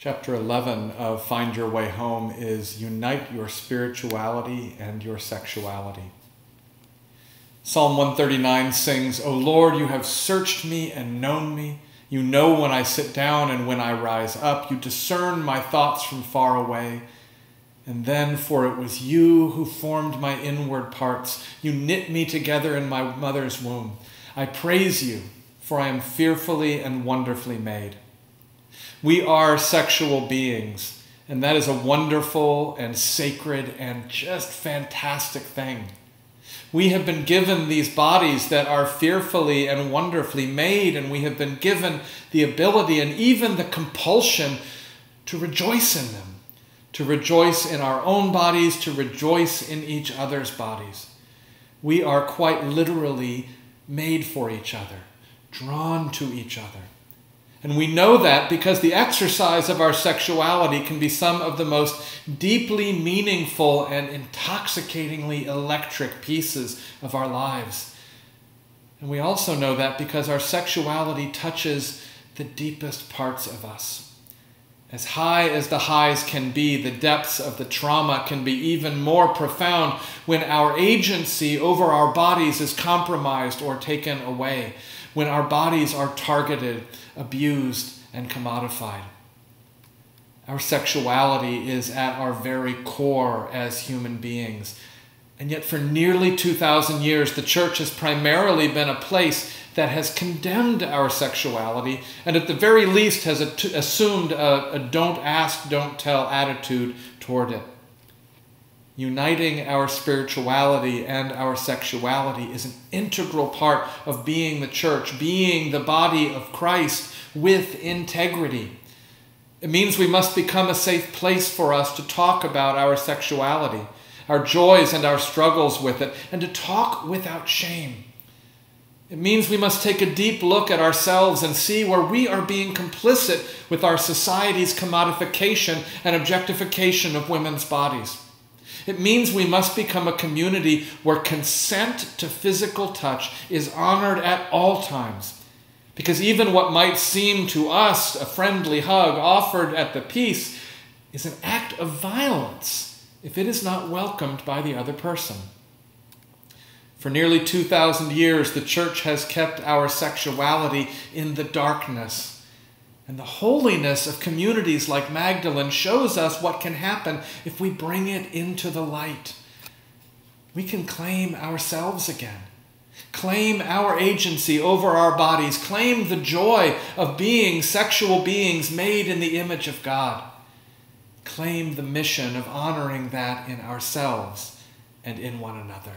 Chapter 11 of Find Your Way Home is Unite Your Spirituality and Your Sexuality. Psalm 139 sings, O Lord, you have searched me and known me. You know when I sit down and when I rise up. You discern my thoughts from far away. And then, for it was you who formed my inward parts. You knit me together in my mother's womb. I praise you, for I am fearfully and wonderfully made. We are sexual beings, and that is a wonderful and sacred and just fantastic thing. We have been given these bodies that are fearfully and wonderfully made, and we have been given the ability and even the compulsion to rejoice in them, to rejoice in our own bodies, to rejoice in each other's bodies. We are quite literally made for each other, drawn to each other. And we know that because the exercise of our sexuality can be some of the most deeply meaningful and intoxicatingly electric pieces of our lives. And we also know that because our sexuality touches the deepest parts of us. As high as the highs can be, the depths of the trauma can be even more profound when our agency over our bodies is compromised or taken away, when our bodies are targeted abused, and commodified. Our sexuality is at our very core as human beings. And yet, for nearly 2,000 years, the church has primarily been a place that has condemned our sexuality and, at the very least, has assumed a, a don't ask, don't tell attitude toward it. Uniting our spirituality and our sexuality is an integral part of being the church, being the body of Christ with integrity. It means we must become a safe place for us to talk about our sexuality, our joys and our struggles with it, and to talk without shame. It means we must take a deep look at ourselves and see where we are being complicit with our society's commodification and objectification of women's bodies. It means we must become a community where consent to physical touch is honored at all times. Because even what might seem to us a friendly hug offered at the peace is an act of violence if it is not welcomed by the other person. For nearly 2,000 years, the church has kept our sexuality in the darkness and the holiness of communities like Magdalene shows us what can happen if we bring it into the light. We can claim ourselves again, claim our agency over our bodies, claim the joy of being sexual beings made in the image of God, claim the mission of honoring that in ourselves and in one another.